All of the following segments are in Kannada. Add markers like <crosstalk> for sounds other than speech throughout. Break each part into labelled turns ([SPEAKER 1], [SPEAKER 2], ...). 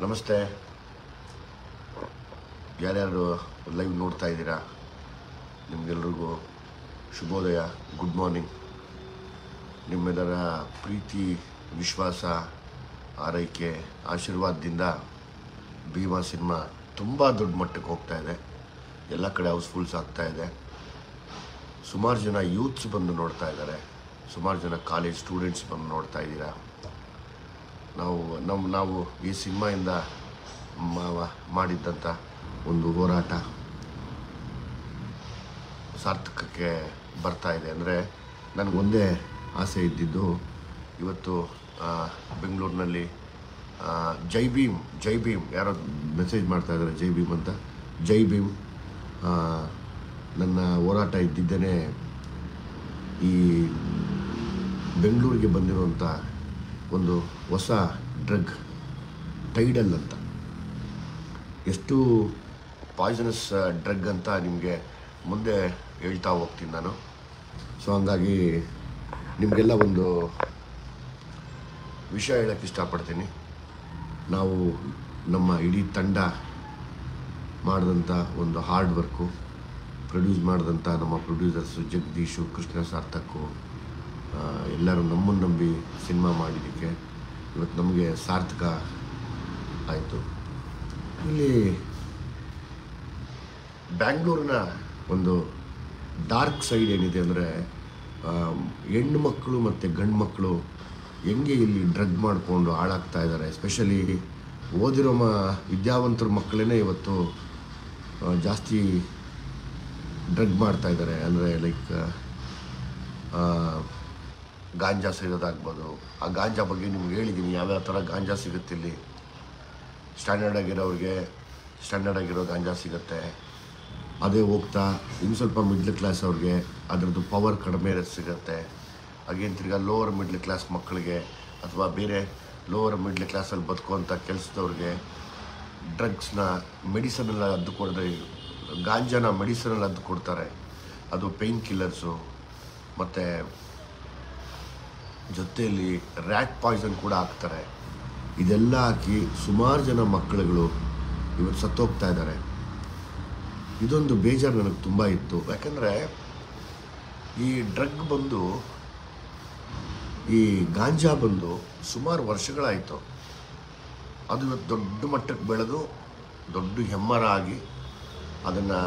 [SPEAKER 1] ನಮಸ್ತೆ. ಯಾರ್ಯಾರು ಲೈವ್ ನೋಡ್ತಾ ಇದ್ದೀರಾ? ನಿಮಗೆಲ್ರಿಗೂ ಶುಭೋದಯ ಗುಡ್ ಮಾರ್ನಿಂಗ್ ನಿಮ್ಮೆಲ್ಲರ ಪ್ರೀತಿ, ವಿಶ್ವಾಸ, ಆರೈಕೆ, ಆಶೀರ್ವಾದದಿಂದ ಭೀಮಾ ಸಿನಿಮಾ ತುಂಬ ದೊಡ್ಡ ಮಟ್ಟಕ್ಕೆ ಹೋಗ್ತಾ ಇದೆ. ಎಲ್ಲ ಕಡೆ ಹೌಸ್ಫುಲ್ಸ್ ಆಗ್ತಾ ಇದೆ. ಸುಮಾರು ಜನ ಯೂತ್ಸ್ ಬಂದು ನೋಡ್ತಾ ಇದ್ದಾರೆ. ಸುಮಾರು ಜನ ಕಾಲೇಜ್ ಸ್ಟೂಡೆಂಟ್ಸ್ ಬಂದು ನೋಡ್ತಾ ಇದ್ದೀರಾ. ನಾವು ನಮ್ಮ ನಾವು ಈ ಸಿನಿಮಾಯಿಂದ ಮಾಡಿದ್ದಂಥ ಒಂದು ಹೋರಾಟ ಸಾರ್ಥಕಕ್ಕೆ ಬರ್ತಾ ಇದೆ. ಅಂದರೆ ನನಗೊಂದೇ ಆಸೆ ಇದ್ದಿದ್ದು ಇವತ್ತು ಬೆಂಗಳೂರಿನಲ್ಲಿ ಜೈ ಭೀಮ್ ಜೈ ಭೀಮ್, ಯಾರೋ ಮೆಸೇಜ್ ಮಾಡ್ತಾ ಇದ್ದಾರೆ ಜೈ ಭೀಮ್ ಅಂತ. ಜೈ ಭೀಮ್ ನನ್ನ ಹೋರಾಟ ಇದ್ದಿದ್ದೇನೆ ಈ ಬೆಂಗಳೂರಿಗೆ ಬಂದಿರುವಂಥ ಒಂದು ಹೊಸ ಡ್ರಗ್, ಟೈಡಲ್ ಅಂತ. ಎಷ್ಟು ಪಾಯ್ಸನಸ್ ಡ್ರಗ್ ಅಂತ ನಿಮಗೆ ಮುಂದೆ ಹೇಳ್ತಾ ಹೋಗ್ತೀನಿ ನಾನು. ಸೊ, ಹಂಗಾಗಿ ನಿಮಗೆಲ್ಲ ಒಂದು ವಿಷಯ ಹೇಳೋಕ್ಕೆ ಇಷ್ಟಪಡ್ತೀನಿ. ನಾವು ನಮ್ಮ ಇಡೀ ತಂಡ ಮಾಡಿದಂಥ ಒಂದು ಹಾರ್ಡ್ ವರ್ಕು, ಪ್ರೊಡ್ಯೂಸ್ ಮಾಡಿದಂಥ ನಮ್ಮ ಪ್ರೊಡ್ಯೂಸರ್ಸು ಜಗದೀಶು ಕೃಷ್ಣ ಸಾರ್ಥಕು ಎಲ್ಲರೂ ನಮ್ಮನ್ನು ನಂಬಿ ಸಿನಿಮಾ ಮಾಡಿದ್ದಕ್ಕೆ ಇವತ್ತು ನಮಗೆ ಸಾರ್ಥಕ ಆಯಿತು. ಇಲ್ಲಿ ಬ್ಯಾಂಗ್ಳೂರಿನ ಒಂದು ಡಾರ್ಕ್ ಸೈಡ್ ಏನಿದೆ ಅಂದರೆ ಹೆಣ್ಣು ಮಕ್ಕಳು ಮತ್ತು ಗಂಡು ಮಕ್ಕಳು ಹೆಂಗೆ ಇಲ್ಲಿ ಡ್ರಗ್ ಮಾಡಿಕೊಂಡು ಹಾಳಾಗ್ತಾ ಇದ್ದಾರೆ. ಎಸ್ಪೆಷಲಿ ಓದಿರೋ ಮ, ವಿದ್ಯಾವಂತರ ಮಕ್ಕಳೇ ಇವತ್ತು ಜಾಸ್ತಿ ಡ್ರಗ್ ಮಾಡ್ತಾಯಿದ್ದಾರೆ ಅಂದರೆ ಲೈಕ್ ಗಾಂಜಾ ಸೇರೋದಾಗ್ಬೋದು ಆ ಗಾಂಜಾ ಬಗ್ಗೆ ನಿಮ್ಗೆ ಹೇಳಿದ್ದೀನಿ. ಯಾವ್ಯಾವ ಥರ ಗಾಂಜಾ ಸಿಗುತ್ತೆ ಇಲ್ಲಿ? ಸ್ಟ್ಯಾಂಡರ್ಡ್ ಆಗಿರೋರಿಗೆ ಸ್ಟ್ಯಾಂಡರ್ಡ್ ಆಗಿರೋ ಗಾಂಜಾ ಸಿಗುತ್ತೆ. ಅದೇ ಹೋಗ್ತಾ, ಇನ್ನು ಸ್ವಲ್ಪ ಮಿಡ್ಲ್ ಕ್ಲಾಸ್ ಅವ್ರಿಗೆ ಅದರದ್ದು ಪವರ್ ಕಡಿಮೆ ಇರೋದು ಸಿಗುತ್ತೆ. ಹಾಗೇನು ತಿರ್ಗಾ ಲೋವರ್ ಮಿಡ್ಲ್ ಕ್ಲಾಸ್ ಮಕ್ಕಳಿಗೆ ಅಥವಾ ಬೇರೆ ಲೋವರ್ ಮಿಡ್ಲ್ ಕ್ಲಾಸಲ್ಲಿ ಬದುಕುವಂಥ ಕೆಲಸದವ್ರಿಗೆ ಡ್ರಗ್ಸ್ನ ಮೆಡಿಸನಲ್ಲಿ ಅದ್ದು ಕೊಡದೆ, ಗಾಂಜಾನ ಮೆಡಿಸನಲ್ಲಿ ಅದ್ದು ಕೊಡ್ತಾರೆ. ಅದು ಪೇಯ್ನ್ ಕಿಲ್ಲರ್ಸು ಮತ್ತು ಜೊತೆಯಲ್ಲಿ ರ್ಯಾಟ್ ಪಾಯ್ಸನ್ ಕೂಡ ಹಾಕ್ತಾರೆ. ಇದೆಲ್ಲ ಹಾಕಿ ಸುಮಾರು ಜನ ಮಕ್ಕಳುಗಳು ಇವತ್ತು ಸತ್ತೋಗ್ತಾ ಇದ್ದಾರೆ. ಇದೊಂದು ಬೇಜಾರು ನನಗೆ ತುಂಬ ಇತ್ತು. ಯಾಕಂದರೆ ಈ ಡ್ರಗ್ ಬಂದು, ಈ ಗಾಂಜಾ ಬಂದು ಸುಮಾರು ವರ್ಷಗಳಾಯಿತು. ಅದು ಇವತ್ತು ದೊಡ್ಡ ಮಟ್ಟಕ್ಕೆ ಬೆಳೆದು, ದೊಡ್ಡ ಹೆಮ್ಮರ ಆಗಿ ಅದನ್ನು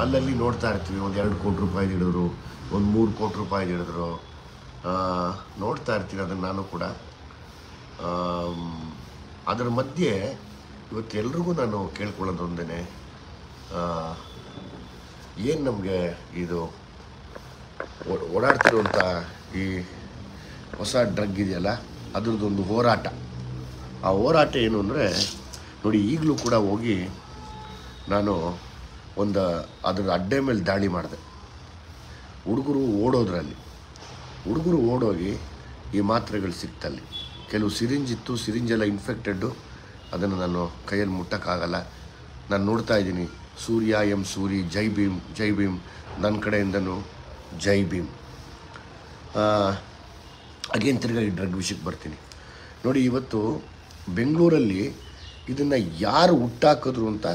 [SPEAKER 1] ಅಲ್ಲಲ್ಲಿ ನೋಡ್ತಾ ಇರ್ತೀವಿ. ಒಂದು ಎರಡು ಕೋಟಿ ರೂಪಾಯಿ ಹಿಡಿದ್ರು ಒಂದು ಮೂರು ಕೋಟಿ ರೂಪಾಯಿ ಹಿಡಿದ್ರು ನೋಡ್ತಾ ಇರ್ತೀನಿ ಅದನ್ನು ನಾನು ಕೂಡ. ಅದರ ಮಧ್ಯೆ ಇವತ್ತು ಎಲ್ರಿಗೂ ನಾನು ಕೇಳ್ಕೊಳ್ಳೋದು ಒಂದೇ ಏನು ನಮಗೆ ಇದು ಓಡಾಡ್ತಿರುವಂಥ ಈ ಹೊಸ ಡ್ರಗ್ ಇದೆಯಲ್ಲ, ಅದ್ರದ್ದೊಂದು ಹೋರಾಟ. ಆ ಹೋರಾಟ ಏನು ಅಂದರೆ, ನೋಡಿ ಈಗಲೂ ಕೂಡ ಹೋಗಿ ನಾನು ಒಂದು ಅದರ ಅಡ್ಡೆ ಮೇಲೆ ದಾಳಿ ಮಾಡಿದೆ. ಹುಡುಗರು ಓಡೋದ್ರಲ್ಲಿ. ಹುಡುಗರು ಓಡೋಗಿ ಈ ಮಾತ್ರೆಗಳು ಸಿಕ್ತಲ್ಲಿ. ಕೆಲವು ಸಿರಿಂಜ್ ಇತ್ತು ಸಿರಿಂಜೆಲ್ಲ ಇನ್ಫೆಕ್ಟೆಡ್ಡು ಅದನ್ನು ನಾನು ಕೈಯಲ್ಲಿ ಮುಟ್ಟೋಕ್ಕಾಗಲ್ಲ. ನಾನು ನೋಡ್ತಾ ಇದ್ದೀನಿ. ಸೂರ್ಯ, ಎಂ ಸೂರಿ, ಜೈ ಭೀಮ್ ಜೈ ಭೀಮ್. ನನ್ನ ಕಡೆಯಿಂದನೂ ಜೈ ಭೀಮ್. ಅಗೇನ್ ತಿರ್ಗಾ ಈ ಡ್ರಗ್ ವಿಷಯಕ್ಕೆ ಬರ್ತೀನಿ. ನೋಡಿ, ಇವತ್ತು ಬೆಂಗಳೂರಲ್ಲಿ ಇದನ್ನು ಯಾರು ಹುಟ್ಟಾಕಿದ್ರು ಅಂತ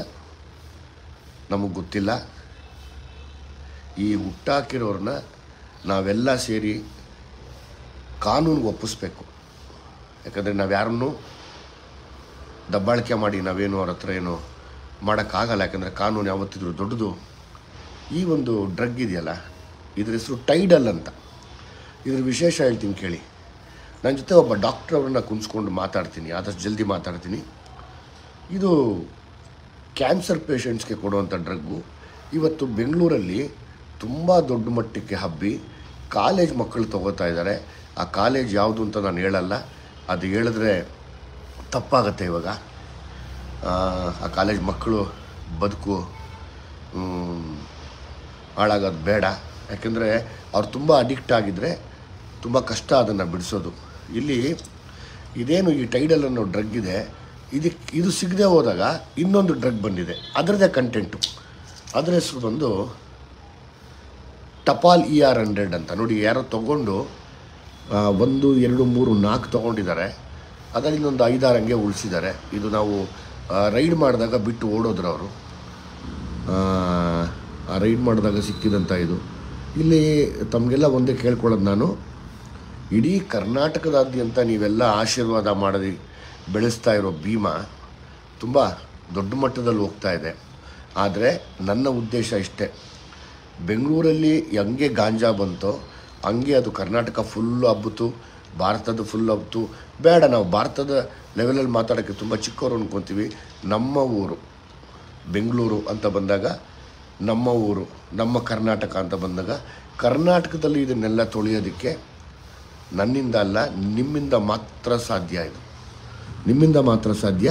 [SPEAKER 1] ನಮಗೆ ಗೊತ್ತಿಲ್ಲ. ಈ ಹುಟ್ಟಾಕಿರೋರನ್ನ ನಾವೆಲ್ಲ ಸೇರಿ ಕಾನೂನಿಗೆ ಒಪ್ಪಿಸ್ಬೇಕು. ಯಾಕಂದರೆ ನಾವು ಯಾರನ್ನೂ ದಬ್ಬಾಳಿಕೆ ಮಾಡಿ ನಾವೇನು ಅವ್ರ ಹತ್ರ ಏನು ಮಾಡೋಕ್ಕಾಗಲ್ಲ. ಯಾಕಂದರೆ ಕಾನೂನು ಯಾವತ್ತಿದ್ರು ದೊಡ್ಡದು. ಈ ಒಂದು ಡ್ರಗ್ ಇದೆಯಲ್ಲ, ಇದ್ರ ಹೆಸರು ಟೈಡಲ್ ಅಂತ. ಇದ್ರ ವಿಶೇಷ ಹೇಳ್ತೀನಿ ಕೇಳಿ. ನನ್ನ ಜೊತೆ ಒಬ್ಬ ಡಾಕ್ಟ್ರ್ ಅವ್ರನ್ನ ಕುಂಸ್ಕೊಂಡು ಮಾತಾಡ್ತೀನಿ, ಆದಷ್ಟು ಜಲ್ದಿ ಮಾತಾಡ್ತೀನಿ. ಇದು ಕ್ಯಾನ್ಸರ್ ಪೇಷಂಟ್ಸ್ಗೆ ಕೊಡುವಂಥ ಡ್ರಗ್ಗು. ಇವತ್ತು ಬೆಂಗಳೂರಲ್ಲಿ ತುಂಬ ದೊಡ್ಡ ಮಟ್ಟಕ್ಕೆ ಹಬ್ಬಿ ಕಾಲೇಜ್ ಮಕ್ಕಳು ತಗೋತಾ ಇದ್ದಾರೆ. ಆ ಕಾಲೇಜ್ ಯಾವುದು ಅಂತ ನಾನು ಹೇಳಲ್ಲ. ಅದು ಹೇಳಿದ್ರೆ ತಪ್ಪಾಗತ್ತೆ ಇವಾಗ. ಆ, ಕಾಲೇಜ್ ಮಕ್ಕಳು ಬದುಕು ಹಾಳಾಗೋದು ಬೇಡ. ಯಾಕೆಂದರೆ ಅವ್ರು ತುಂಬ ಅಡಿಕ್ಟ್ ಆಗಿದ್ದರೆ ತುಂಬ ಕಷ್ಟ ಅದನ್ನು ಬಿಡಿಸೋದು. ಇಲ್ಲಿ ಇದೇನು ಈ ಟೈಡಲ್ ಅನ್ನೋ ಡ್ರಗ್ ಇದೆ. ಇದಕ್ಕೆ ಇದು ಸಿಗದೆ ಹೋದಾಗ ಇನ್ನೊಂದು ಡ್ರಗ್ ಬಂದಿದೆ. ಅದರದೇ ಕಂಟೆಂಟು ಅದರ ಹೆಸರು ಬಂದು ಟಪಾಲ್ ಇ ಆರ್ ಹಂಡ್ರೆಡ್ ಅಂತ. ನೋಡಿ ಯಾರೋ ತೊಗೊಂಡು ಒಂದು, ಎರಡು, ಮೂರು, ನಾಲ್ಕು ತೊಗೊಂಡಿದ್ದಾರೆ. ಅದರಲ್ಲಿ ಒಂದು ಐದಾರು ಹಂಗೆ ಉಳಿಸಿದ್ದಾರೆ. ಇದು ನಾವು ರೈಡ್ ಮಾಡಿದಾಗ ಬಿಟ್ಟು ಓಡೋದ್ರು ಅವರು. ರೈಡ್ ಮಾಡಿದಾಗ ಸಿಕ್ಕಿದಂಥ ಇದು. ಇಲ್ಲಿ ತಮಗೆಲ್ಲ ಒಂದೇ ಕೇಳ್ಕೊಳ್ಳೋದು ನಾನು. ಇಡೀ ಕರ್ನಾಟಕದಾದ್ಯಂತ ನೀವೆಲ್ಲ ಆಶೀರ್ವಾದ ಮಾಡಿ ಬೆಳೆಸ್ತಾ ಇರೋ ಭೀಮಾ ತುಂಬ ದೊಡ್ಡ ಮಟ್ಟದಲ್ಲಿ ಹೋಗ್ತಾ ಇದೆ. ಆದರೆ ನನ್ನ ಉದ್ದೇಶ ಇಷ್ಟೇ. ಬೆಂಗಳೂರಲ್ಲಿ ಹೆಂಗೆ ಗಾಂಜಾ ಬಂತೋ. ಹಂಗೆ ಅದು ಕರ್ನಾಟಕ ಫುಲ್ಲು ಹಬ್ಬಿತು ಭಾರತದ ಫುಲ್ ಹಬ್ಬಿತು ಬೇಡ, ನಾವು ಭಾರತದ ಲೆವೆಲಲ್ಲಿ ಮಾತಾಡೋಕ್ಕೆ ತುಂಬ ಚಿಕ್ಕವರು ಅಂದ್ಕೊತೀವಿ ನಮ್ಮ ಊರು, ಬೆಂಗಳೂರು ಅಂತ ಬಂದಾಗ, ನಮ್ಮ ಊರು, ನಮ್ಮ ಕರ್ನಾಟಕ ಅಂತ ಬಂದಾಗ, ಕರ್ನಾಟಕದಲ್ಲಿ ಇದನ್ನೆಲ್ಲ ತೊಳೆಯೋದಕ್ಕೆ ನನ್ನಿಂದ ಅಲ್ಲ, ನಿಮ್ಮಿಂದ ಮಾತ್ರ ಸಾಧ್ಯ ಇದು. ನಿಮ್ಮಿಂದ ಮಾತ್ರ ಸಾಧ್ಯ.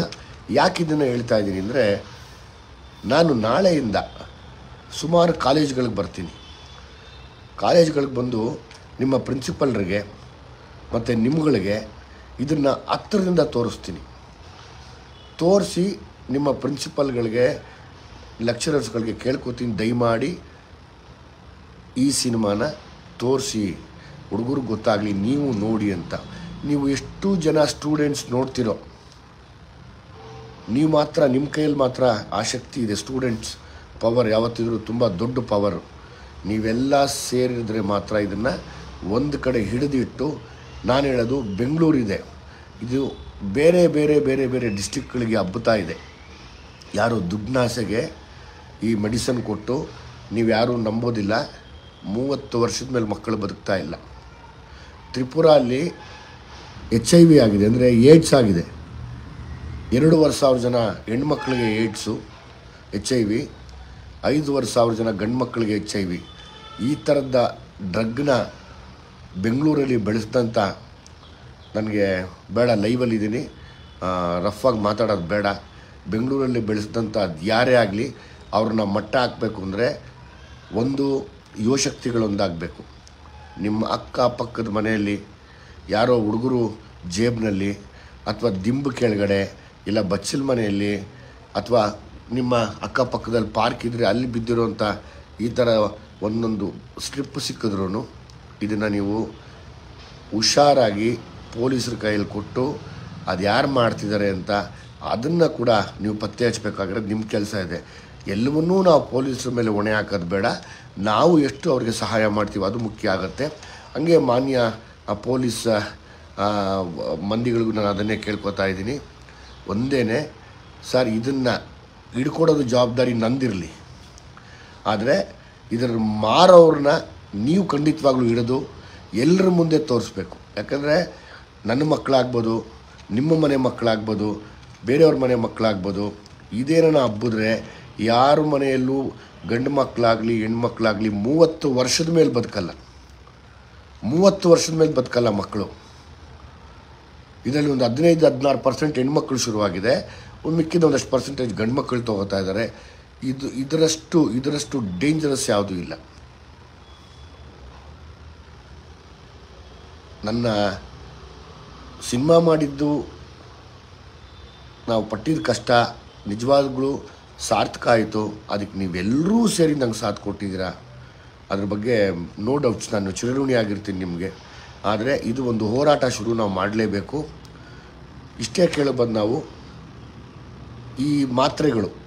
[SPEAKER 1] ಯಾಕೆ ಇದನ್ನು ಹೇಳ್ತಾ ಇದ್ದೀನಿ ಅಂದರೆ, ನಾನು ನಾಳೆಯಿಂದ ಸುಮಾರು ಕಾಲೇಜ್ಗಳಿಗೆ ಬರ್ತೀನಿ. ಕಾಲೇಜ್ಗಳಿಗೆ ಬಂದು ನಿಮ್ಮ ಪ್ರಿನ್ಸಿಪಲ್ರಿಗೆ ಮತ್ತು ನಿಮ್ಗಳಿಗೆ ಇದನ್ನು ಹತ್ತಿರದಿಂದ ತೋರಿಸ್ತೀನಿ. ತೋರಿಸಿ ನಿಮ್ಮ ಪ್ರಿನ್ಸಿಪಲ್ಗಳಿಗೆ, ಲೆಕ್ಚರರ್ಸ್ಗಳಿಗೆ ಕೇಳ್ಕೊತೀನಿ, ದಯಮಾಡಿ ಈ ಸಿನಿಮಾನ ತೋರಿಸಿ. ಹುಡುಗರಿಗೆ ಗೊತ್ತಾಗಲಿ, ನೀವು ನೋಡಿ ಅಂತ. ನೀವು ಎಷ್ಟು ಜನ ಸ್ಟೂಡೆಂಟ್ಸ್ ನೋಡ್ತಿರೋ, ನೀವು ಮಾತ್ರ, ನಿಮ್ಮ ಕೈಯಲ್ಲಿ ಮಾತ್ರ ಆಸಕ್ತಿ ಇದೆ ಸ್ಟೂಡೆಂಟ್ಸ್. ಪವರ್ ಯಾವತ್ತಿದ್ರೂ ತುಂಬ ದೊಡ್ಡ ಪವರು. ನೀವೆಲ್ಲ ಸೇರಿದರೆ ಮಾತ್ರ ಇದನ್ನು ಒಂದು ಕಡೆ ಹಿಡಿದಿಟ್ಟು ನಾನು ಹೇಳೋದು ಬೆಂಗಳೂರಿದೆ. ಇದು ಬೇರೆ ಬೇರೆ ಬೇರೆ ಬೇರೆ ಡಿಸ್ಟಿಕ್ಗಳಿಗೆ ಹಬ್ಬುತ್ತಾ ಇದೆ. ಯಾರು ದುಗ್ನಾಸೆಗೆ ಈ ಮೆಡಿಸನ್ ಕೊಟ್ಟು ನೀವು ಯಾರೂ ನಂಬೋದಿಲ್ಲ. ಮೂವತ್ತು ವರ್ಷದ ಮೇಲೆ ಮಕ್ಕಳು ಬದುಕ್ತಾ ಇಲ್ಲ. ತ್ರಿಪುರ ಅಲ್ಲಿ ಎಚ್ ಐ ವಿ ಆಗಿದೆ. ಅಂದರೆ ಏಡ್ಸ್ ಆಗಿದೆ. ಎರಡೂವರೆ ಸಾವಿರ ಜನ ಹೆಣ್ಮಕ್ಳಿಗೆ ಏಡ್ಸು ಎಚ್ ಐ ವಿ ಐದೂವರೆ ಸಾವಿರ ಜನ ಗಂಡು ಮಕ್ಕಳಿಗೆ ಎಚ್ ಐ ವಿ ಈ ಥರದ ಡ್ರಗ್ನ ಬೆಂಗಳೂರಲ್ಲಿ ಬೆಳೆಸಿದಂಥ ನನಗೆ ಬೇಡ ಲೈವಲ್ಲಿದ್ದೀನಿ ರಫಾಗಿ ಮಾತಾಡೋದು ಬೇಡ. ಬೆಂಗಳೂರಲ್ಲಿ ಬೆಳೆಸಿದಂಥ ಯಾರೇ ಆಗಲಿ ಅವ್ರನ್ನ ಮಟ್ಟ ಹಾಕಬೇಕು ಅಂದರೆ ಒಂದು ಯುವಶಕ್ತಿಗಳೊಂದಾಗಬೇಕು ನಿಮ್ಮ ಅಕ್ಕಪಕ್ಕದ ಮನೆಯಲ್ಲಿ ಯಾರೋ ಹುಡುಗರು ಜೇಬ್ನಲ್ಲಿ ಅಥವಾ ದಿಂಬು ಕೆಳಗಡೆ ಇಲ್ಲ ಬಚ್ಚಲ ಮನೆಯಲ್ಲಿ ಅಥವಾ ನಿಮ್ಮ ಅಕ್ಕಪಕ್ಕದಲ್ಲಿ ಪಾರ್ಕ್ ಇದ್ದರೆ ಅಲ್ಲಿ ಬಿದ್ದಿರೋಂಥ ಈ ಥರ ಒಂದೊಂದು ಸ್ಟ್ರಿಪ್ ಸಿಕ್ಕಿದ್ರೂ ಇದನ್ನು ನೀವು ಹುಷಾರಾಗಿ ಪೊಲೀಸರ ಕೈಯಲ್ಲಿ ಕೊಟ್ಟು ಅದು ಯಾರು ಮಾಡ್ತಿದ್ದಾರೆ ಅಂತ ಅದನ್ನು ಕೂಡ ನೀವು ಪತ್ತೆ ಹಚ್ಚಬೇಕಾಗಿರೋದು ನಿಮ್ಮ ಕೆಲಸ ಇದೆ. ಎಲ್ಲವನ್ನೂ ನಾವು ಪೊಲೀಸರ ಮೇಲೆ ಹೊಣೆ ಹಾಕೋದು ಬೇಡ. ನಾವು ಎಷ್ಟು ಅವ್ರಿಗೆ ಸಹಾಯ ಮಾಡ್ತೀವಿ ಅದು ಮುಖ್ಯ ಆಗುತ್ತೆ. ಹಂಗೆ ಮಾನ್ಯ ಪೊಲೀಸ್ ಮಂದಿಗಳಿಗೂ ನಾನು ಅದನ್ನೇ ಕೇಳ್ಕೊತಾ ಇದ್ದೀನಿ. ಒಂದೇ ಸರ್ ಇದನ್ನು ಹಿಡ್ಕೊಡೋದು ಜವಾಬ್ದಾರಿ ನಂದಿರಲಿ. ಆದರೆ ಇದರ ಮಾರೋರನ್ನ ನೀವು ಖಂಡಿತವಾಗ್ಲೂ ಹಿಡಿದು ಎಲ್ಲರ ಮುಂದೆ ತೋರಿಸ್ಬೇಕು. ಯಾಕಂದರೆ ನನ್ನ ಮಕ್ಕಳಾಗ್ಬೋದು, ನಿಮ್ಮ ಮನೆ ಮಕ್ಕಳಾಗ್ಬೋದು, ಬೇರೆಯವ್ರ ಮನೆ ಮಕ್ಕಳಾಗ್ಬೋದು ಇದೇನ ಹಬ್ಬಿದ್ರೆ ಯಾರ ಮನೆಯಲ್ಲೂ ಗಂಡು ಮಕ್ಕಳಾಗಲಿ ಹೆಣ್ಮಕ್ಳಾಗಲಿ ಮೂವತ್ತು ವರ್ಷದ ಮೇಲೆ ಬದುಕಲ್ಲ. ಮೂವತ್ತು ವರ್ಷದ ಮೇಲೆ ಬದುಕಲ್ಲ ಮಕ್ಕಳು. ಇದರಲ್ಲಿ ಒಂದು ಹದಿನೈದು, ಹದಿನಾರು ಪರ್ಸೆಂಟ್ ಹೆಣ್ಮಕ್ಳು ಶುರುವಾಗಿದೆ. ಒಂದು ಮಿಕ್ಕಿದ ಒಂದಷ್ಟು ಪರ್ಸೆಂಟೇಜ್ ಗಂಡು ಮಕ್ಕಳು ತೊಗೋತಾ ಇದ್ದಾರೆ. ಇದು ಇದರಷ್ಟು ಇದರಷ್ಟು ಡೇಂಜರಸ್ ಯಾವುದೂ ಇಲ್ಲ. ನನ್ನ ಸಿನಿಮಾ ಮಾಡಿದ್ದು ನಾವು ಪಟ್ಟಿದ ಕಷ್ಟ, ನಿಜವಾಗ್ಲೂ ಸಾರ್ಥಕ ಆಯಿತು. ಅದಕ್ಕೆ ನೀವೆಲ್ಲರೂ ಸೇರಿ ನಂಗೆ ಸಾಥ್ ಕೊಟ್ಟಿದ್ದೀರಾ? ಅದ್ರ ಬಗ್ಗೆ ನೋ ಡೌಟ್ಸ್ ನಾನು ಚಿರಋಣಿ ಆಗಿರ್ತೀನಿ ನಿಮಗೆ. ಆದರೆ ಇದು ಒಂದು ಹೋರಾಟ ಶುರು ನಾವು ಮಾಡಲೇಬೇಕು. ಇಷ್ಟೇ ಕೇಳಬಂದು ನಾವು, ಈ ಮಾತ್ರೆಗಳು.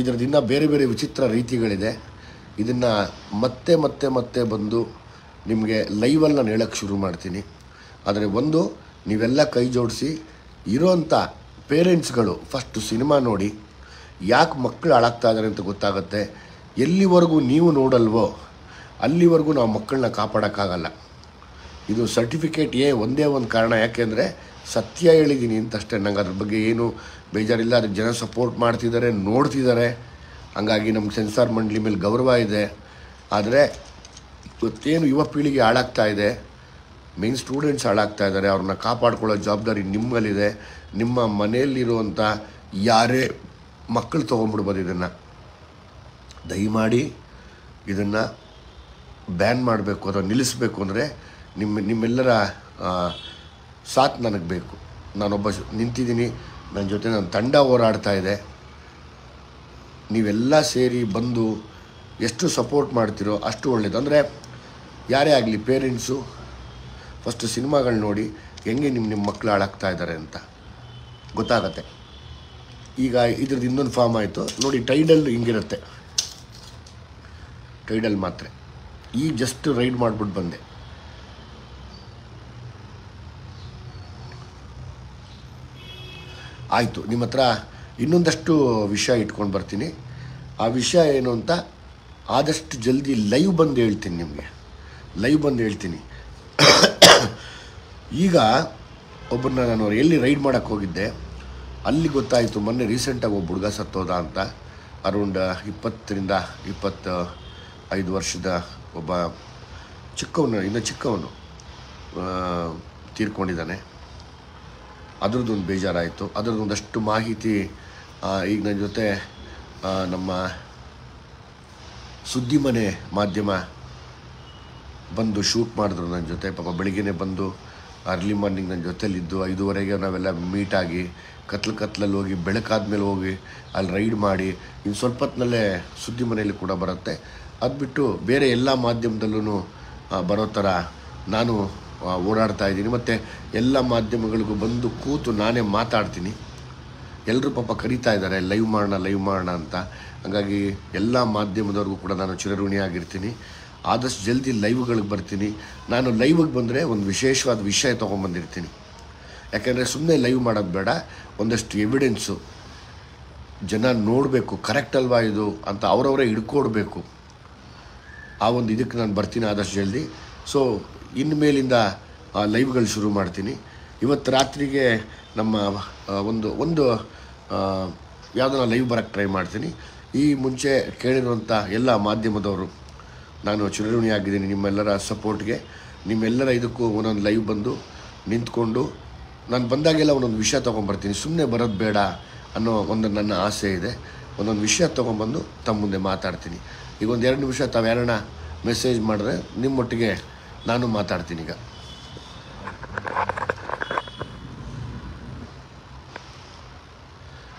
[SPEAKER 1] ಇದರದಿಂದ ಬೇರೆ ಬೇರೆ ವಿಚಿತ್ರ ರೀತಿಗಳಿದೆ. ಇದನ್ನು ಮತ್ತೆ ಮತ್ತೆ ಮತ್ತೆ ಬಂದು ನಿಮಗೆ ಲೈವಲ್ಲಿ ನಾನು ಹೇಳೋಕ್ಕೆ ಶುರು ಮಾಡ್ತೀನಿ. ಆದರೆ ಒಂದು, ನೀವೆಲ್ಲ ಕೈ ಜೋಡಿಸಿ, ಇರೋಂಥ ಪೇರೆಂಟ್ಸ್ಗಳು ಫಸ್ಟು ಸಿನಿಮಾ ನೋಡಿ, ಯಾಕೆ ಮಕ್ಕಳು ಹಾಳಾಗ್ತಾ ಇದ್ದಾರೆ ಅಂತ ಗೊತ್ತಾಗುತ್ತೆ. ಎಲ್ಲಿವರೆಗೂ ನೀವು ನೋಡಲ್ವೋ, ಅಲ್ಲಿವರೆಗೂ ನಾವು ಮಕ್ಕಳನ್ನ ಕಾಪಾಡೋಕ್ಕಾಗಲ್ಲ. ಇದು ಸರ್ಟಿಫಿಕೇಟ್ ಏ ಒಂದೇ ಒಂದು ಕಾರಣ. ಯಾಕೆಂದರೆ ಸತ್ಯ ಹೇಳಿದ್ದೀನಿ ಅಂತಷ್ಟೇ. ನಂಗೆ ಅದ್ರ ಬಗ್ಗೆ ಏನು ಬೇಜಾರಿಲ್ಲ, ಅದಕ್ಕೆ ಜನ ಸಪೋರ್ಟ್ ಮಾಡ್ತಿದ್ದಾರೆ, ನೋಡ್ತಿದ್ದಾರೆ. ಹಂಗಾಗಿ ನಮ್ಮ ಸೆನ್ಸಾರ್ ಮಂಡಳಿ ಮೇಲೆ ಗೌರವ ಇದೆ. ಆದರೆ ಇವತ್ತೇನು ಯುವ ಪೀಳಿಗೆ ಹಾಳಾಗ್ತಾ ಇದೆ ಮೇನ್ ಸ್ಟೂಡೆಂಟ್ಸ್ ಹಾಳಾಗ್ತಾ ಇದ್ದಾರೆ, ಅವ್ರನ್ನ ಕಾಪಾಡ್ಕೊಳ್ಳೋ ಜವಾಬ್ದಾರಿ ನಿಮ್ಮಲ್ಲಿದೆ. ನಿಮ್ಮ ಮನೆಯಲ್ಲಿರುವಂಥ ಯಾರೇ ಮಕ್ಕಳು ತೊಗೊಂಡ್ಬಿಡ್ಬೋದು ಇದನ್ನು, ದಯಮಾಡಿ ಇದನ್ನು ಬ್ಯಾನ್ ಮಾಡಬೇಕು, ಅಥವಾ ನಿಲ್ಲಿಸಬೇಕು ಅಂದರೆ ನಿಮ್ಮ, ನಿಮ್ಮೆಲ್ಲರ ಸಾಥ್ ನನಗೆ ಬೇಕು. ನಾನೊಬ್ಬ ನಿಂತಿದ್ದೀನಿ. ನನ್ನ ಜೊತೆ ನನ್ನ ತಂಡ ಹೋರಾಡ್ತಾ ಇದೆ. ನೀವೆಲ್ಲ ಸೇರಿ ಬಂದು ಎಷ್ಟು ಸಪೋರ್ಟ್ ಮಾಡ್ತೀರೋ ಅಷ್ಟು ಒಳ್ಳೆಯದು ಅಂದರೆ ಯಾರೇ ಆಗಲಿ ಪೇರೆಂಟ್ಸು ಫಸ್ಟು ಸಿನಿಮಾಗಳು ನೋಡಿ ಹೆಂಗೆ ನಿಮ್ಮ ನಿಮ್ಮ ಮಕ್ಕಳು ಹಾಳಾಗ್ತಾ ಇದ್ದಾರೆ ಅಂತ ಗೊತ್ತಾಗತ್ತೆ. ಈಗ ಇದ್ರದ್ದು ಇನ್ನೊಂದು ಫಾರ್ಮ್ ಆಯಿತು. ನೋಡಿ ಟೈಡಲ್ ಹಿಂಗಿರುತ್ತೆ. ಟೈಡಲ್ ಮಾತ್ರೆ. ಈಗ ಜಸ್ಟ್ ರೈಡ್ ಮಾಡಿಬಿಟ್ಟು ಬಂದೆ. ಆಯಿತು. ನಿಮ್ಮ ಹತ್ರ ಇನ್ನೊಂದಷ್ಟು ವಿಷಯ ಇಟ್ಕೊಂಡು ಬರ್ತೀನಿ. ಆ ವಿಷಯ ಏನು ಅಂತ ಆದಷ್ಟು ಜಲ್ದಿ ಲೈವ್ ಬಂದು ಹೇಳ್ತೀನಿ ನಿಮಗೆ. ಲೈವ್ ಬಂದು ಹೇಳ್ತೀನಿ. ಈಗ ಒಬ್ಬರನ್ನ ನಾನು ಎಲ್ಲಿ ರೈಡ್ ಮಾಡೋಕ್ಕೆ ಹೋಗಿದ್ದೆ, ಅಲ್ಲಿ ಗೊತ್ತಾಯಿತು ಮೊನ್ನೆ ರೀಸೆಂಟಾಗಿ ಒಬ್ಬ ಹುಡುಗ ಸತ್ತೋದ ಅಂತ. ಅರೌಂಡ್ ಇಪ್ಪತ್ತರಿಂದ ಇಪ್ಪತ್ತ ಐದು ವರ್ಷದ ಒಬ್ಬ ಚಿಕ್ಕವನು, ಇನ್ನೂ ಚಿಕ್ಕವನು ತೀರ್ಕೊಂಡಿದ್ದಾನೆ. ಅದ್ರದ್ದು ಒಂದು ಬೇಜಾರಾಯಿತು. ಅದರದ್ದೊಂದಷ್ಟು ಮಾಹಿತಿ ಈಗ ನನ್ನ ಜೊತೆ ನಮ್ಮ ಸುದ್ದಿ ಮನೆ ಮಾಧ್ಯಮ ಬಂದು ಶೂಟ್ ಮಾಡಿದ್ರು ನನ್ನ ಜೊತೆ. ಪಾಪ ಬೆಳಿಗ್ಗೆ ಬಂದು, ಅರ್ಲಿ ಮಾರ್ನಿಂಗ್ ನನ್ನ ಜೊತೆಲಿದ್ದು. ಐದುವರೆಗೆ ನಾವೆಲ್ಲ ಮೀಟಾಗಿ ಕತ್ಲು ಕತ್ಲಲ್ಲಿ ಹೋಗಿ, ಬೆಳಕಾದ್ಮೇಲೆ ಹೋಗಿ, ಅಲ್ಲಿ ರೈಡ್ ಮಾಡಿ ಇನ್ನು ಸ್ವಲ್ಪ ಹೊತ್ತಿನಲ್ಲೇ ಸುದ್ದಿ ಮನೆಯಲ್ಲಿ ಕೂಡ ಬರುತ್ತೆ. ಅದು ಬಿಟ್ಟು ಬೇರೆ ಎಲ್ಲ ಮಾಧ್ಯಮದಲ್ಲೂ ಬರೋ ಥರ ನಾನು ಓಡಾಡ್ತಾ ಇದ್ದೀನಿ. ಮತ್ತು ಎಲ್ಲ ಮಾಧ್ಯಮಗಳಿಗೂ ಬಂದು ಕೂತು ನಾನೇ ಮಾತಾಡ್ತೀನಿ. ಎಲ್ಲರೂ ಪಾಪ ಕರೀತಾ ಇದ್ದಾರೆ ಲೈವ್ ಮಾಡೋಣ ಲೈವ್ ಮಾಡೋಣ ಅಂತ. ಹಾಗಾಗಿ ಎಲ್ಲ ಮಾಧ್ಯಮದವ್ರಿಗೂ ಕೂಡ ನಾನು ಚಿರಋಣಿಯಾಗಿರ್ತೀನಿ ಆದಷ್ಟು ಜಲ್ದಿ ಲೈವ್ಗಳಿಗೆ ಬರ್ತೀನಿ. ನಾನು ಲೈವ್ಗೆ ಬಂದರೆ ಒಂದು ವಿಶೇಷವಾದ ವಿಷಯ ತೊಗೊಂಬಂದಿರ್ತೀನಿ ಯಾಕೆಂದರೆ ಸುಮ್ಮನೆ ಲೈವ್ ಮಾಡೋದು ಬೇಡ, ಒಂದಷ್ಟು ಎವಿಡೆನ್ಸು ಜನ ನೋಡಬೇಕು ಕರೆಕ್ಟ್ ಅಲ್ವಾ ಇದು ಅಂತ ಅವರವರೇ ಹಿಡ್ಕೊಡ್ಬೇಕು. ಆ ಒಂದು ಇದಕ್ಕೆ ನಾನು ಬರ್ತೀನಿ ಆದಷ್ಟು ಜಲ್ದಿ. ಸೊ ಇನ್ಮೇಲಿಂದ ಆ ಲೈವ್ಗಳು ಶುರು ಮಾಡ್ತೀನಿ. ಇವತ್ತು ರಾತ್ರಿಗೆ ನಮ್ಮ ಒಂದು ಒಂದು ಯಾವುದನ್ನ ಲೈವ್ ಬರೋಕ್ಕೆ ಟ್ರೈ ಮಾಡ್ತೀನಿ. ಈ ಮುಂಚೆ ಕೇಳಿರುವಂಥ ಎಲ್ಲ ಮಾಧ್ಯಮದವರು, ನಾನು ಚಿರಋಣಿಯಾಗಿದ್ದೀನಿ ನಿಮ್ಮೆಲ್ಲರ ಸಪೋರ್ಟ್ಗೆ. ನಿಮ್ಮೆಲ್ಲರ ಇದಕ್ಕೂ ಒಂದೊಂದು ಲೈವ್ ಬಂದು ನಿಂತ್ಕೊಂಡು, ನಾನು ಬಂದಾಗೆಲ್ಲ ಒಂದೊಂದು ವಿಷಯ ತೊಗೊಂಬರ್ತೀನಿ. ಸುಮ್ಮನೆ ಬರೋದು ಬೇಡ ಅನ್ನೋ ಒಂದು ನನ್ನ ಆಸೆ ಇದೆ. ಒಂದೊಂದು ವಿಷಯ ತೊಗೊಂಬಂದು ತಮ್ಮ ಮುಂದೆ ಮಾತಾಡ್ತೀನಿ. ಈಗ ಒಂದು ಎರಡು ನಿಮಿಷ ತಾವು ಯಾರನ್ನ ಮೆಸೇಜ್ ಮಾಡಿದ್ರೆ ನಿಮ್ಮೊಟ್ಟಿಗೆ ನಾನು ಮಾತಾಡ್ತೀನಿ ಈಗ.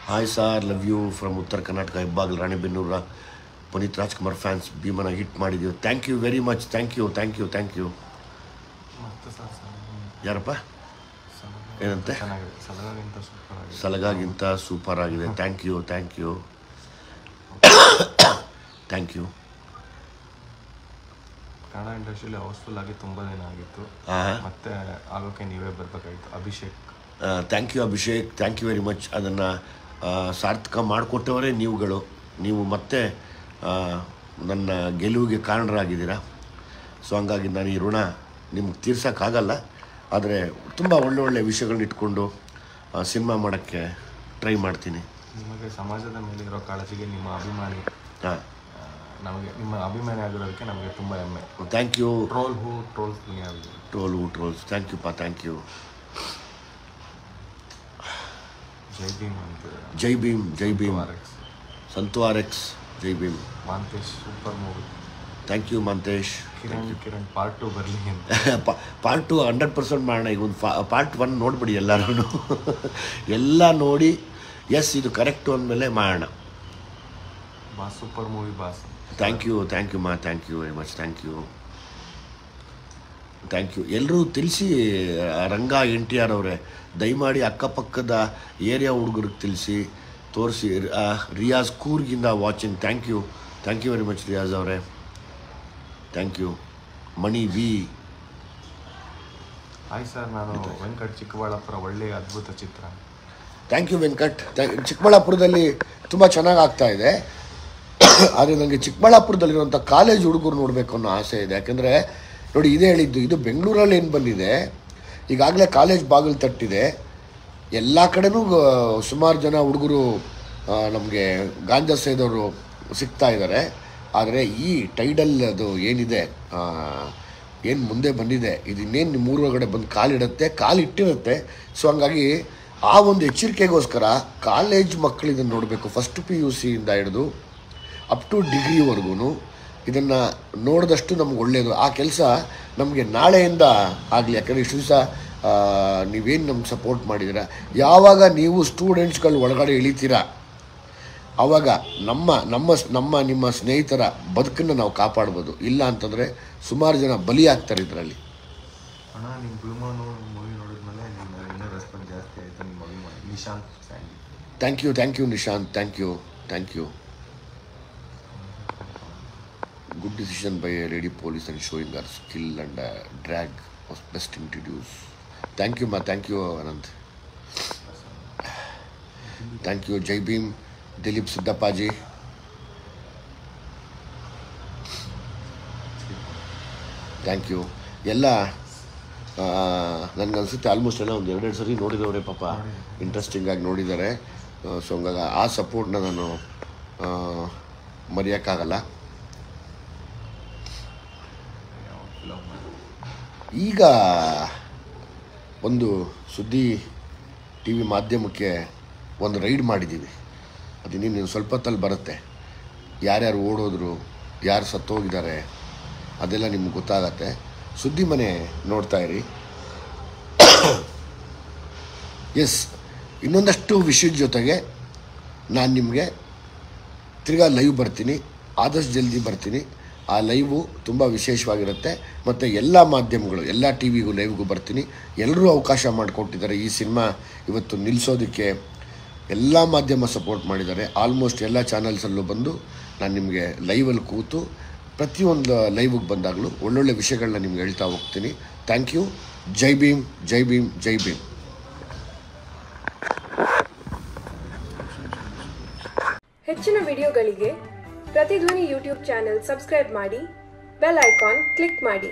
[SPEAKER 1] Hi sir love you from Uttara Karnataka Hebbagal Ranibennur Puneeth Rajkumar fans ಭೀಮನ ಹಿಟ್ ಮಾಡಿದ್ದೀವಿ thank you very much thank you thank you
[SPEAKER 2] thank you
[SPEAKER 1] ಯಾರಪ್ಪ? ಏನಂತೆ? ಸಲಗಾಗಿಂತ ಸೂಪರ್ ಆಗಿದೆ thank you thank you thank you
[SPEAKER 2] Kannada ಇಂಡಸ್ಟ್ರಿಲಿ house full ಆಗಿ ತುಂಬಾ ದಿನ ಆಗಿತ್ತು. ಮತ್ತೆ ಆಗೋಕೆ ನೀವೇ ಬರಬೇಕಾಗಿತ್ತು. Abhishek.
[SPEAKER 1] Thank you Abhishek. Thank you very much ಅದನ್ನು ಸಾರ್ಥಕ ಮಾಡಿಕೊಟ್ಟವರೇ ನೀವುಗಳು. ನೀವು ಮತ್ತೆ ನನ್ನ ಗೆಲುವಿಗೆ ಕಾರಣರಾಗಿದ್ದೀರಾ? ಸೊ ಹಂಗಾಗಿ ನಾನು ಈ ಋಣ ನಿಮ್ಗೆ ತೀರ್ಸೋಕ್ಕಾಗಲ್ಲ. ಆದರೆ ತುಂಬ ಒಳ್ಳೆ ಒಳ್ಳೆ ವಿಷಯಗಳನ್ನ ಇಟ್ಕೊಂಡು ಸಿನಿಮಾ ಮಾಡೋಕ್ಕೆ ಟ್ರೈ ಮಾಡ್ತೀನಿ.
[SPEAKER 2] ನಿಮಗೆ ಸಮಾಜದ ಮೇಲೆ ಇರೋ ಕಾಳಜಿಗೆ ನಿಮ್ಮ ಅಭಿಮಾನಿ.
[SPEAKER 1] ಹಾಂ
[SPEAKER 2] ನಮಗೆ ನಿಮ್ಮ ಅಭಿಮಾನಿ ಆಗಿರೋದಕ್ಕೆ ನಮಗೆ ತುಂಬ ಹೆಮ್ಮೆ.
[SPEAKER 1] Thank you
[SPEAKER 2] troll who trolls troll who
[SPEAKER 1] troll trolls thank you ಪಾ ಥ್ಯಾಂಕ್ ಯು
[SPEAKER 2] ಜೈ ಭೀಮ್ ಅಂತ.
[SPEAKER 1] Jai Bhim Jai Bhim
[SPEAKER 2] R X
[SPEAKER 1] Santhu R X Jai Bhim
[SPEAKER 2] Manthesh super movie
[SPEAKER 1] thank you Manthesh
[SPEAKER 2] Kiran Kiran part two ಬರಲಿ ಅಂತ.
[SPEAKER 1] ಪಾರ್ಟ್ ಟು ಹಂಡ್ರೆಡ್ ಪರ್ಸೆಂಟ್ ಮಾಡೋಣ. ಈಗ ಒಂದು ಪಾರ್ಟ್ ಒನ್ ನೋಡಿಬಿಡಿ ಎಲ್ಲರೂ <laughs> ಎಲ್ಲ ನೋಡಿ ಎಸ್ ಇದು ಕರೆಕ್ಟು ಅಂದಮೇಲೆ ಮಾಡೋಣ.
[SPEAKER 2] ಬಾ super movie boss
[SPEAKER 1] thank you thank you ಮಾ thank you very much thank you thank you ಎಲ್ಲರೂ ತಿಳಿಸಿ ರಂಗ ಎನ್ ಟಿ ಆರ್ ಅವರೇ ದಯಮಾಡಿ ಅಕ್ಕಪಕ್ಕದ ಏರಿಯಾ ಹುಡುಗರಿಗೆ ತಿಳಿಸಿ ತೋರಿಸಿ Riyaz ಕೂರ್ಗಿಂದ watching thank you thank you very much Riyaz ಅವರೇ. Thank you Mani V.
[SPEAKER 2] Hi sir ನಾನು ವೆಂಕಟ್ ಚಿಕ್ಕಬಳ್ಳಾಪುರ ಒಳ್ಳೆಯ ಅದ್ಭುತ ಚಿತ್ರ.
[SPEAKER 1] Thank you Venkat. ಥ್ಯಾಂಕ್ ಚಿಕ್ಕಬಳ್ಳಾಪುರದಲ್ಲಿ ತುಂಬ ಚೆನ್ನಾಗಿ ಆಗ್ತಾ ಇದೆ. ಆದರೆ ನನಗೆ ಚಿಕ್ಕಬಳ್ಳಾಪುರದಲ್ಲಿರುವಂಥ ಕಾಲೇಜ್ ಹುಡುಗರು ನೋಡಬೇಕು ಅನ್ನೋ ಆಸೆ ಇದೆ. ಯಾಕೆಂದರೆ ನೋಡಿ, ಇದೇ ಹೇಳಿದ್ದು, ಇದು ಬೆಂಗಳೂರಲ್ಲಿ ಏನು ಬಂದಿದೆ, ಈಗಾಗಲೇ ಕಾಲೇಜ್ ಬಾಗಿಲು ತಟ್ಟಿದೆ. ಎಲ್ಲ ಕಡೆನೂ ಸುಮಾರು ಜನ ಹುಡುಗರು ನಮಗೆ ಗಾಂಜಾ ಸೇದವರು ಸಿಗ್ತಾ ಇದ್ದಾರೆ ಆದರೆ ಈ ಟೈಡಲ್ ಅದು ಏನಿದೆ ಏನು ಮುಂದೆ ಬಂದಿದೆ ಇದು ಇನ್ನೇನು ನಿಮ್ಮ ಊರೊಳಗಡೆ ಬಂದು ಕಾಲಿಡುತ್ತೆ, ಕಾಲಿಟ್ಟಿರುತ್ತೆ. ಸೊ ಹಂಗಾಗಿ ಆ ಒಂದು ಎಚ್ಚರಿಕೆಗೋಸ್ಕರ ಕಾಲೇಜ್ ಮಕ್ಕಳು ಇದನ್ನು ನೋಡಬೇಕು ಫಸ್ಟ್ ಪಿ ಯು ಸಿಯಿಂದ ಹಿಡಿದು. ಅಪ್ ಟು ಡಿಗ್ರಿವರೆಗೂ ಇದನ್ನು ನೋಡಿದಷ್ಟು ನಮ್ಗೆ ಒಳ್ಳೆಯದು ಆ ಕೆಲಸ ನಮಗೆ ನಾಳೆಯಿಂದ ಆಗಲಿ ಯಾಕಂದರೆ ಇಷ್ಟು ದಿವಸ ನೀವೇನು ನಮ್ಗೆ ಸಪೋರ್ಟ್ ಮಾಡಿದಿರ? ಯಾವಾಗ ನೀವು ಸ್ಟೂಡೆಂಟ್ಸ್ಗಳು ಒಳಗಡೆ ಇಳಿತೀರಾ? ಆವಾಗ ನಮ್ಮ ನಮ್ಮ ನಮ್ಮ ನಿಮ್ಮ ಸ್ನೇಹಿತರ ಬದುಕನ್ನು ನಾವು ಕಾಪಾಡ್ಬೋದು. ಇಲ್ಲ ಅಂತಂದರೆ ಸುಮಾರು ಜನ ಬಲಿ ಆಗ್ತಾರೆ ಇದರಲ್ಲಿ. Thank you thank you Nishant thank you thank you good decision by lady police and showing our skill and drag was best introduce thank you ಮಾ thank you Ananth thank you Jai Bhim Dileep Siddappaji thank you ಎಲ್ಲ ನನಗನ್ಸುತ್ತೆ ಆಲ್ಮೋಸ್ಟ್ ಎಲ್ಲ ಒಂದು ಎರಡೆರಡು ಸರಿ ನೋಡಿದವರೇ ಪಾಪ ಇಂಟ್ರೆಸ್ಟಿಂಗಾಗಿ ನೋಡಿದ್ದಾರೆ ಸೊ ಹಂಗಾಗಿ ಆ ಸಪೋರ್ಟ್ನ ನಾನು ಮರೆಯೋಕ್ಕಾಗಲ್ಲ ಈಗ ಒಂದು ಸುದ್ದಿ ಟಿ ವಿ ಮಾಧ್ಯಮಕ್ಕೆ ಒಂದು ರೈಡ್ ಮಾಡಿದ್ದೀವಿ. ಅದು ನೀನು ಸ್ವಲ್ಪ ಹೊತ್ತಲ್ಲಿ ಬರುತ್ತೆ. ಯಾರ್ಯಾರು ಓಡೋದ್ರು, ಯಾರು ಸತ್ತೋಗಿದ್ದಾರೆ, ಅದೆಲ್ಲ ನಿಮ್ಗೆ ಗೊತ್ತಾಗತ್ತೆ. ಸುದ್ದಿ ಮನೆ ನೋಡ್ತಾ ಇರಿ. ಎಸ್, ಇನ್ನೊಂದಷ್ಟು ವಿಷಯದ ಜೊತೆಗೆ ನಾನು ನಿಮಗೆ ತಿರ್ಗಾ ಲೈವ್ ಬರ್ತೀನಿ. ಆದಷ್ಟು ಜಲ್ದಿ ಬರ್ತೀನಿ. ಆ ಲೈವು ತುಂಬ ವಿಶೇಷವಾಗಿರುತ್ತೆ. ಮತ್ತು ಎಲ್ಲ ಮಾಧ್ಯಮಗಳು, ಎಲ್ಲ ಟಿ ವಿಗೂ ಲೈವ್ಗೂ ಬರ್ತೀನಿ. ಎಲ್ಲರೂ ಅವಕಾಶ ಮಾಡಿಕೊಟ್ಟಿದ್ದಾರೆ. ಈ ಸಿನಿಮಾ ಇವತ್ತು ನಿಲ್ಲಿಸೋದಕ್ಕೆ ಎಲ್ಲ ಮಾಧ್ಯಮ ಸಪೋರ್ಟ್ ಮಾಡಿದ್ದಾರೆ. ಆಲ್ಮೋಸ್ಟ್ ಎಲ್ಲ ಚಾನಲ್ಸಲ್ಲೂ ಬಂದು ನಾನು ನಿಮಗೆ ಲೈವಲ್ಲಿ ಕೂತು ಪ್ರತಿಯೊಂದು ಲೈವಿಗೆ ಬಂದಾಗಲೂ ಒಳ್ಳೊಳ್ಳೆ ವಿಷಯಗಳನ್ನ ನಿಮ್ಗೆ ಹೇಳ್ತಾ ಹೋಗ್ತೀನಿ. ಥ್ಯಾಂಕ್ ಯು ಜೈ ಭೀಮ್ ಜೈ ಭೀಮ್ ಜೈ ಭೀಮ್
[SPEAKER 3] ಹೆಚ್ಚಿನ ವಿಡಿಯೋಗಳಿಗೆ ಪ್ರತಿಧ್ವನಿ ಯೂಟ್ಯೂಬ್ ಚಾನೆಲ್ ಸಬ್ಸ್ಕ್ರೈಬ್ ಮಾಡಿ ಬೆಲ್ ಐಕಾನ್ ಕ್ಲಿಕ್ ಮಾಡಿ